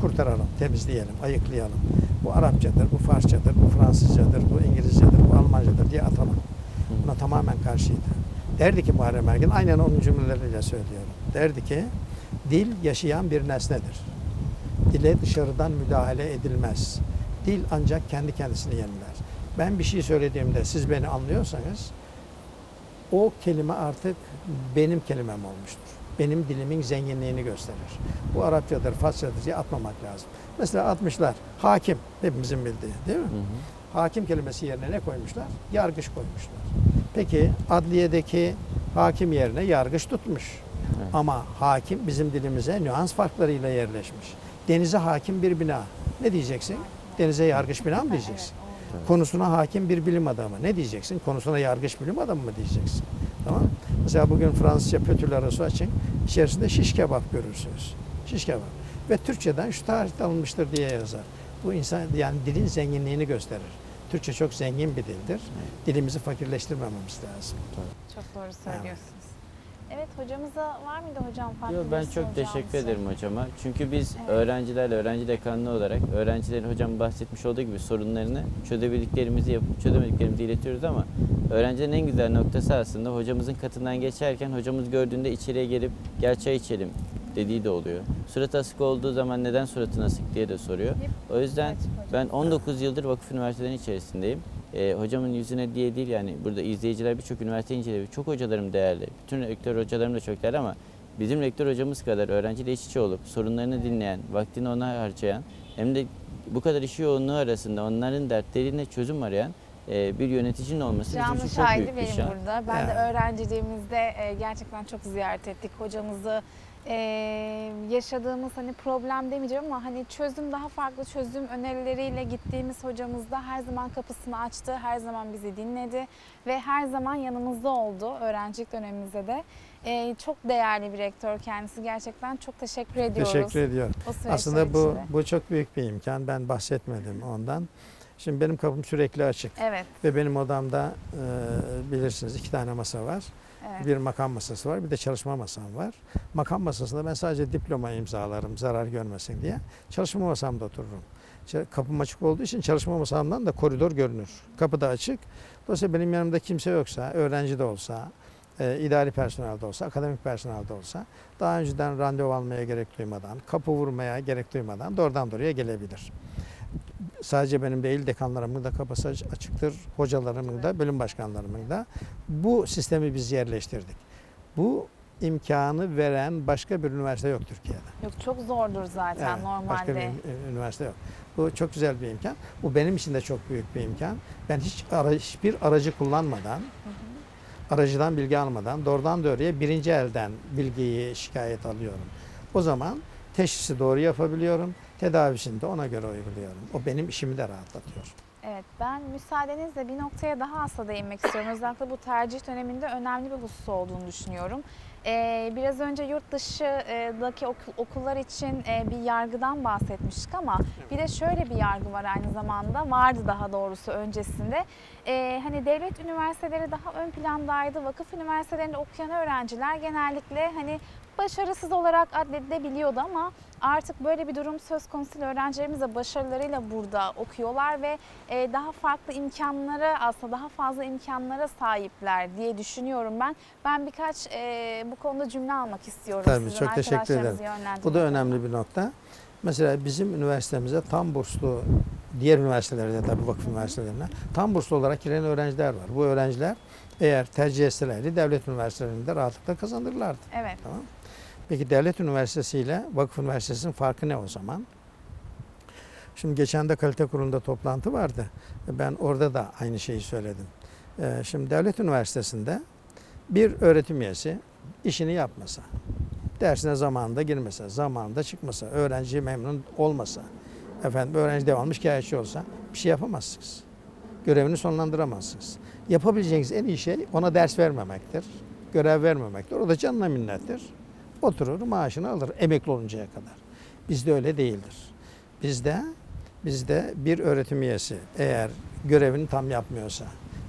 kurtaralım, temizleyelim, ayıklayalım. Bu Arapçadır, bu Farsçadır, bu Fransızcadır, bu İngilizcedir, bu Almancadır diye atalım. Buna tamamen karşıydı. Derdi ki Muharrem Ergin, aynen onun cümleleriyle söylüyorum. Derdi ki, dil yaşayan bir nesnedir. Dile dışarıdan müdahale edilmez. Dil ancak kendi kendisini yeniler. Ben bir şey söylediğimde siz beni anlıyorsanız, o kelime artık benim kelimem olmuştur. Benim dilimin zenginliğini gösterir. Bu Arapçadır, Farsçadır diye atmamak lazım. Mesela atmışlar, hakim, hepimizin bildiği değil mi? Hı hı. hakim kelimesi yerine ne koymuşlar? Yargıç koymuşlar. Peki adliyedeki hakim yerine yargıç tutmuş. Evet. Ama hakim bizim dilimize nüans farklarıyla yerleşmiş. Denize hakim bir bina. Ne diyeceksin? Denize yargıç bina mı diyeceksin? Tabii. Konusuna hakim bir bilim adamı. Ne diyeceksin? Konusuna yargıç bilim adamı mı diyeceksin? Tamam? Mesela bugün Fransızca pötül arası açın. İçerisinde şiş kebap görürsünüz. Şiş kebap. Ve Türkçeden şu tarihte alınmıştır diye yazar. Bu insan yani dilin zenginliğini gösterir. Türkçe çok zengin bir dildir. Dilimizi fakirleştirmememiz lazım. Çok doğru söylüyorsunuz. Evet hocamıza var mıydı hocam farklı Yo, ben çok teşekkür ederim hocama. Çünkü biz Evet. öğrencilerle, öğrenci dekanlığı olarak öğrencilerin hocam bahsetmiş olduğu gibi sorunlarını çözebildiklerimizi yapıp çözemediklerimizi iletiyoruz ama öğrencilerin en güzel noktası aslında hocamızın katından geçerken hocamız gördüğünde içeriye gelip gel çay içelim dediği de oluyor. Surat asık olduğu zaman neden suratın asık diye de soruyor. O yüzden ben 19 yıldır vakıf üniversitelerinin içerisindeyim. Ee, hocamın yüzüne diye değil yani burada izleyiciler birçok üniversite inceliyor. Çok hocalarım değerli. Bütün rektör hocalarım da çok değerli ama bizim rektör hocamız kadar öğrenciyle iç içe olup sorunlarını dinleyen, vaktini ona harcayan hem de bu kadar iş yoğunluğu arasında onların dertlerine çözüm arayan e, bir yöneticinin olması bizim Canlı için çok şahidi büyük bir benim şan. burada. Ben de Yani. öğrenciliğimizde e, gerçekten çok ziyaret ettik hocamızı. E, yaşadığımız hani problem demeyeceğim ama hani çözüm daha farklı çözüm önerileriyle gittiğimiz hocamız da her zaman kapısını açtı, her zaman bizi dinledi ve her zaman yanımızda oldu öğrencilik dönemimizde de. E, çok değerli bir rektör kendisi gerçekten çok teşekkür ediyoruz. Teşekkür ediyorum. Aslında bu içinde. bu çok büyük bir imkan. Ben bahsetmedim ondan. Şimdi benim kapım sürekli açık Evet, ve benim odamda e, bilirsiniz iki tane masa var. Evet. Bir makam masası var, bir de çalışma masam var. Makam masasında ben sadece diploma imzalarım zarar görmesin diye. Çalışma masamda otururum. Kapım açık olduğu için çalışma masamdan da koridor görünür. Kapı da açık. Dolayısıyla benim yanımda kimse yoksa, öğrenci de olsa, e, idari personel de olsa, akademik personel de olsa daha önceden randevu almaya gerek duymadan, kapı vurmaya gerek duymadan doğrudan doğruya gelebilir. Sadece benim değil dekanlarımın da kapısı aç- açıktır, hocalarımın da, bölüm başkanlarımın da. Bu sistemi biz yerleştirdik. Bu imkanı veren başka bir üniversite yok Türkiye'de. Yok çok zordur zaten Yani Başka bir normalde. ün- üniversite yok. Bu çok güzel bir imkan. Bu benim için de çok büyük bir imkan. Ben hiç ara, hiçbir aracı kullanmadan, aracıdan bilgi almadan doğrudan doğruya birinci elden bilgiyi şikayet alıyorum. O zaman teşhisi doğru yapabiliyorum. Tedavisini de ona göre uyguluyorum. O benim işimi de rahatlatıyor. Evet, ben müsaadenizle bir noktaya daha asla değinmek istiyorum. Özellikle bu tercih döneminde önemli bir husus olduğunu düşünüyorum. Ee, biraz önce yurt dışındaki okul- okullar için e, bir yargıdan bahsetmiştik ama bir de şöyle bir yargı var aynı zamanda, vardı daha doğrusu öncesinde. Ee, hani devlet üniversiteleri daha ön plandaydı, vakıf üniversitelerinde okuyan öğrenciler genellikle hani başarısız olarak addedilebiliyordu ama artık böyle bir durum söz konusu değil. öğrencilerimiz de başarılarıyla burada okuyorlar ve e, daha farklı imkanlara aslında daha fazla imkanlara sahipler diye düşünüyorum ben. Ben birkaç e, bu konuda cümle almak istiyorum Tabii, sizden. çok teşekkür arkadaşlarımızı Bu da önemli bir nokta. Mesela bizim üniversitemize tam burslu, diğer üniversitelerde tabii vakıf üniversitelerine tam burslu olarak giren öğrenciler var. Bu öğrenciler eğer tercih etselerdi devlet üniversitelerinde rahatlıkla kazanırlardı. Evet. Tamam. Peki devlet üniversitesi ile vakıf üniversitesinin farkı ne o zaman? Şimdi geçen de kalite kurulunda toplantı vardı. Ben orada da aynı şeyi söyledim. Ee, Şimdi devlet üniversitesinde bir öğretim üyesi işini yapmasa, dersine zamanında girmese, zamanında çıkmasa, öğrenci memnun olmasa, efendim öğrenci devamlı şikayetçi olsa bir şey yapamazsınız. Görevini sonlandıramazsınız. Yapabileceğiniz en iyi şey ona ders vermemektir. Görev vermemektir. O da canına minnettir. Oturur maaşını alır emekli oluncaya kadar. Bizde öyle değildir. Bizde bizde bir öğretim üyesi eğer görevini tam yapmıyorsa,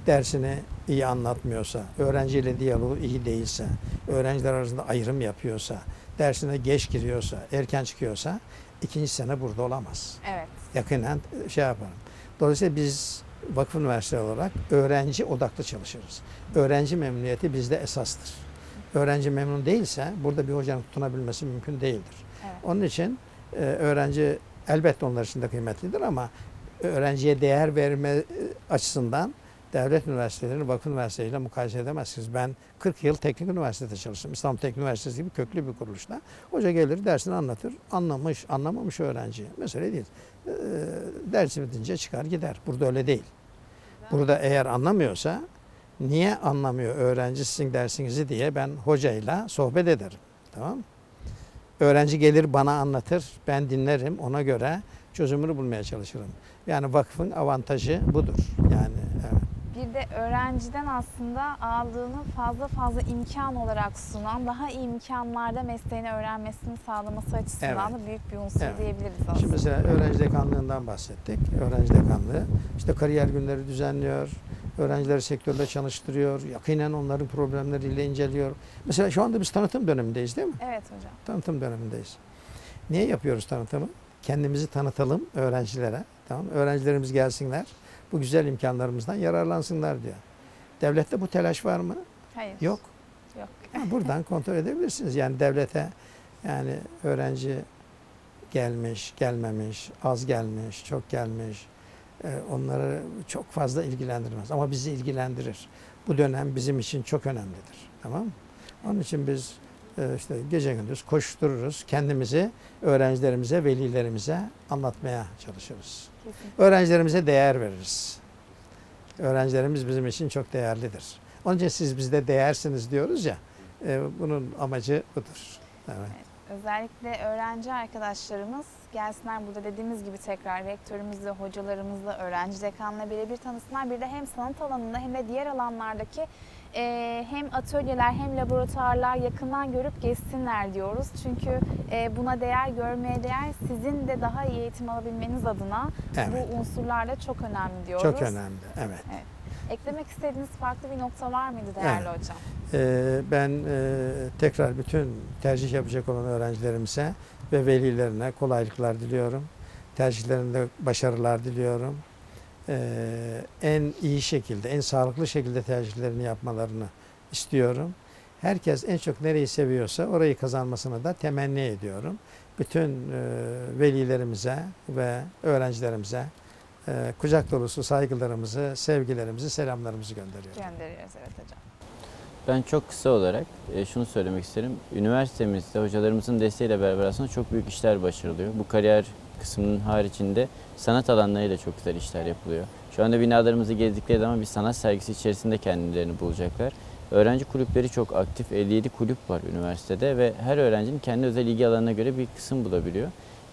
dersini iyi anlatmıyorsa, öğrenciyle diyaloğu iyi değilse, öğrenciler arasında ayrım yapıyorsa, dersine geç giriyorsa, erken çıkıyorsa ikinci sene burada olamaz. Evet. Yakinen şey yaparım. Dolayısıyla biz vakıf üniversite olarak öğrenci odaklı çalışırız. Öğrenci memnuniyeti bizde esastır. Öğrenci memnun değilse burada bir hocanın tutunabilmesi mümkün değildir. Evet. Onun için e, öğrenci elbette onlar için de kıymetlidir ama öğrenciye değer verme e, açısından devlet üniversitelerini vakıf üniversiteleriyle mukayese edemezsiniz. Ben 40 yıl teknik üniversitede çalıştım. İstanbul Teknik Üniversitesi gibi köklü bir kuruluşta. Hoca gelir dersini anlatır. Anlamış, anlamamış öğrenci. Mesele değil. E, dersi bitince çıkar gider. Burada öyle değil. Burada eğer anlamıyorsa niye anlamıyor öğrenci sizin dersinizi diye ben hocayla sohbet ederim. Tamam? Öğrenci gelir bana anlatır, ben dinlerim, ona göre çözümünü bulmaya çalışırım. Yani vakfın avantajı budur. Yani evet. Bir de öğrenciden aslında aldığını fazla fazla imkan olarak sunan, daha iyi imkanlarda mesleğini öğrenmesini sağlaması açısından da büyük bir unsur Evet. diyebiliriz aslında. Şimdi mesela öğrenci dekanlığından bahsettik. Öğrenci dekanlığı işte kariyer günleri düzenliyor. Öğrencileri sektörle çalıştırıyor. Yakinen onların problemleriyle inceliyor. Mesela şu anda biz tanıtım dönemindeyiz değil mi? Evet hocam. Tanıtım dönemindeyiz. Niye yapıyoruz tanıtımı? Kendimizi tanıtalım öğrencilere. Tamam? Öğrencilerimiz gelsinler. Bu güzel imkanlarımızdan yararlansınlar diyor. Devlette bu telaş var mı? Hayır. Yok. Yok. Ha, buradan kontrol edebilirsiniz. Yani devlete yani öğrenci gelmiş, gelmemiş, az gelmiş, çok gelmiş. E, onları çok fazla ilgilendirmez. Ama bizi ilgilendirir. Bu dönem bizim için çok önemlidir. Tamam mı? Onun için biz e, işte gece gündüz koştururuz. Kendimizi öğrencilerimize, velilerimize anlatmaya çalışırız. Kesinlikle. Öğrencilerimize değer veririz. Öğrencilerimiz bizim için çok değerlidir. Onun için siz bizde değersiniz diyoruz ya. e, bunun amacı budur. Evet. Özellikle öğrenci arkadaşlarımız gelsinler burada dediğimiz gibi tekrar rektörümüzle, hocalarımızla, öğrenci dekanla birebir tanısınlar. Bir de hem sanat alanında hem de diğer alanlardaki e, hem atölyeler hem laboratuvarlar yakından görüp gezsinler diyoruz. Çünkü e, buna değer görmeye değer sizin de daha iyi eğitim alabilmeniz adına Evet. bu unsurlar da çok önemli diyoruz. Çok önemli. Evet. Eklemek istediğiniz farklı bir nokta var mıydı değerli hocam? Ee, ben e, tekrar bütün tercih yapacak olan öğrencilerimize ve velilerine kolaylıklar diliyorum. Tercihlerinde başarılar diliyorum. Ee, en iyi şekilde, en sağlıklı şekilde tercihlerini yapmalarını istiyorum. Herkes en çok nereyi seviyorsa orayı kazanmasını da temenni ediyorum. Bütün e, velilerimize ve öğrencilerimize e, kucak dolusu saygılarımızı, sevgilerimizi, selamlarımızı gönderiyorum. Gönderiyoruz evet hocam. Ben çok kısa olarak e, şunu söylemek isterim. Üniversitemizde hocalarımızın desteğiyle beraber aslında çok büyük işler başarılıyor. Bu kariyer kısmının haricinde sanat alanlarıyla çok güzel işler yapılıyor. Şu anda binalarımızı gezdikleri zaman bir sanat sergisi içerisinde kendilerini bulacaklar. Öğrenci kulüpleri çok aktif. 57 kulüp var üniversitede ve her öğrencinin kendi özel ilgi alanına göre bir kısım bulabiliyor.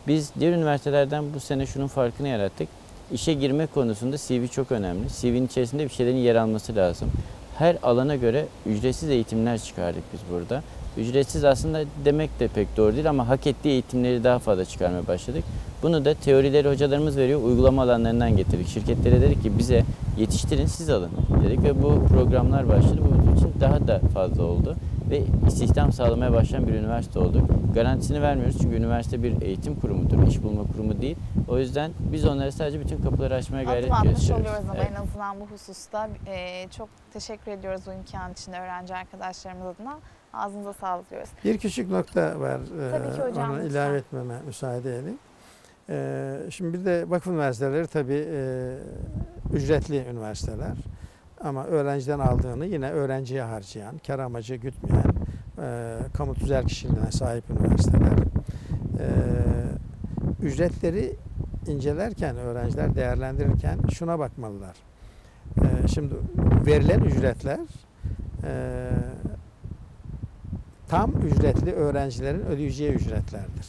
Biz diğer üniversitelerden bu sene şunun farkını yarattık. İşe girme konusunda CV çok önemli. CV'nin içerisinde bir şeylerin yer alması lazım. Her alana göre ücretsiz eğitimler çıkardık biz burada. Ücretsiz aslında demek de pek doğru değil ama hak ettiği eğitimleri daha fazla çıkarmaya başladık. Bunu da teorileri hocalarımız veriyor, uygulama alanlarından getirdik. Şirketlere dedik ki bize yetiştirin siz alın dedik ve bu programlar başladı. Bu için daha da fazla oldu ve istihdam sağlamaya başlayan bir üniversite olduk. Garantisini vermiyoruz çünkü üniversite bir eğitim kurumudur, iş bulma kurumu değil. O yüzden biz onlara sadece bütün kapıları açmaya gayret Adım atmış gösteriyoruz. oluyoruz ama Evet. en azından bu hususta e, çok teşekkür ediyoruz bu imkan için öğrenci arkadaşlarımız adına. Ağzınıza sağlık diyoruz. Bir küçük nokta var. Tabii ki hocam, Onu lütfen. ilave etmeme müsaade edin. Ee, Şimdi bir de vakıf üniversiteleri tabii e, ücretli üniversiteler. Ama öğrenciden aldığını yine öğrenciye harcayan, kar amacı gütmeyen, e, kamu tüzel kişiliğine sahip üniversiteler. Ee, Ücretleri incelerken, öğrenciler değerlendirirken şuna bakmalılar. Ee, Şimdi verilen ücretler e, tam ücretli öğrencilerin ödeyeceği ücretlerdir.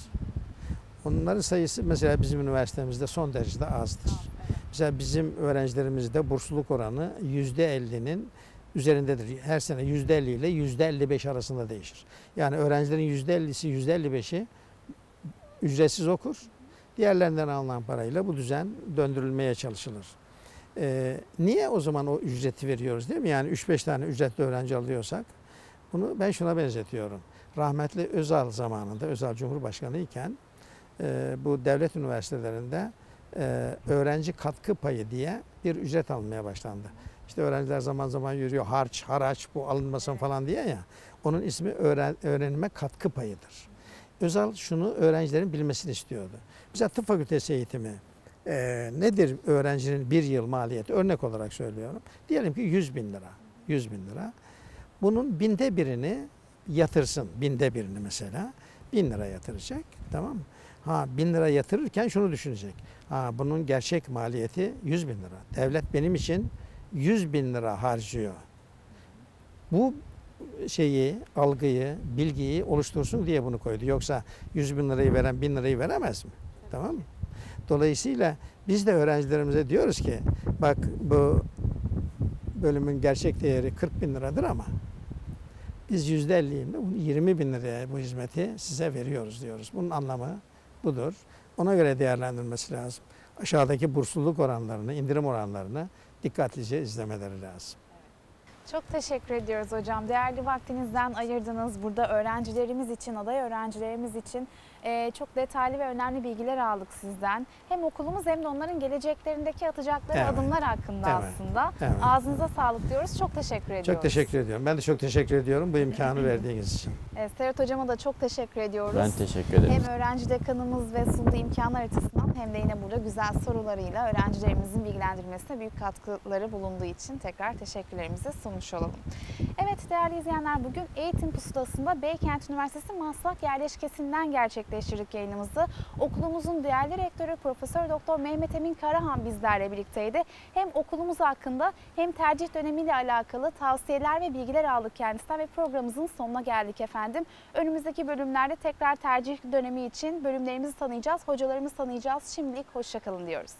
Onların sayısı mesela bizim üniversitemizde son derecede azdır. Mesela bizim öğrencilerimizde bursluluk oranı %50'nin üzerindedir. Her sene %50 ile %55 arasında değişir. Yani öğrencilerin %50'si %55'i ücretsiz okur. Diğerlerinden alınan parayla bu düzen döndürülmeye çalışılır. Ee, niye o zaman o ücreti veriyoruz değil mi? Yani 3-5 tane ücretli öğrenci alıyorsak bunu ben şuna benzetiyorum. Rahmetli Özal zamanında Özal Cumhurbaşkanı iken e, bu devlet üniversitelerinde e, öğrenci katkı payı diye bir ücret almaya başlandı. İşte öğrenciler zaman zaman yürüyor harç, haraç bu alınmasın falan diye ya. Onun ismi öğren, öğrenime katkı payıdır. Özal şunu öğrencilerin bilmesini istiyordu. Mesela tıp fakültesi eğitimi e, nedir öğrencinin bir yıl maliyeti? Örnek olarak söylüyorum. Diyelim ki 100 bin lira. 100 bin lira. Bunun binde birini yatırsın. Binde birini mesela. Bin lira yatıracak. Tamam mı? Ha bin lira yatırırken şunu düşünecek. Ha bunun gerçek maliyeti 100 bin lira. Devlet benim için 100 bin lira harcıyor. Bu şeyi, algıyı, bilgiyi oluştursun diye bunu koydu. Yoksa 100 bin lirayı veren bin lirayı veremez mi? Tamam mı? Dolayısıyla biz de öğrencilerimize diyoruz ki bak bu bölümün gerçek değeri 40 bin liradır ama biz yüzde elliyimde bunu 20 bin liraya bu hizmeti size veriyoruz diyoruz. Bunun anlamı budur. Ona göre değerlendirmesi lazım. Aşağıdaki bursluluk oranlarını, indirim oranlarını dikkatlice izlemeleri lazım. Çok teşekkür ediyoruz hocam. Değerli vaktinizden ayırdınız. Burada öğrencilerimiz için, aday öğrencilerimiz için çok detaylı ve önemli bilgiler aldık sizden. Hem okulumuz hem de onların geleceklerindeki atacakları Evet. adımlar hakkında Evet. aslında. Evet. Ağzınıza sağlık diyoruz. Çok teşekkür ediyoruz. Çok teşekkür ediyorum. Ben de çok teşekkür ediyorum bu imkanı verdiğiniz için. Evet, Serhat hocama da çok teşekkür ediyoruz. Ben teşekkür ederim. Hem öğrenci dekanımız ve sunduğu imkanlar açısından hem de yine burada güzel sorularıyla öğrencilerimizin bilgilendirmesine büyük katkıları bulunduğu için tekrar teşekkürlerimizi sunmuş olalım. Evet değerli izleyenler bugün Eğitim Pusulası'nda Beykent Üniversitesi Maslak yerleşkesinden gerçekleştirdik yayınımızı. Okulumuzun değerli rektörü Profesör Doktor Mehmet Emin Karahan bizlerle birlikteydi. Hem okulumuz hakkında hem tercih dönemiyle alakalı tavsiyeler ve bilgiler aldık kendisinden ve programımızın sonuna geldik efendim. Önümüzdeki bölümlerde tekrar tercih dönemi için bölümlerimizi tanıyacağız, hocalarımızı tanıyacağız. Şimdilik hoşçakalın diyoruz.